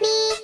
with me.